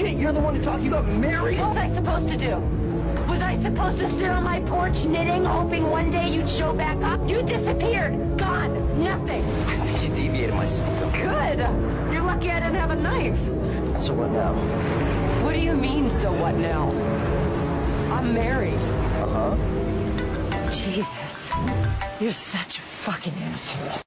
shit, you're the one who talked. You got married? What was I supposed to do? Was I supposed to sit on my porch knitting, hoping one day you'd show back up? You disappeared. Gone. Nothing. I think you deviated my symptom. Good. You're lucky I didn't have a knife. So what now? What do you mean, so what now? I'm married. Uh-huh. Jesus. You're such a fucking asshole.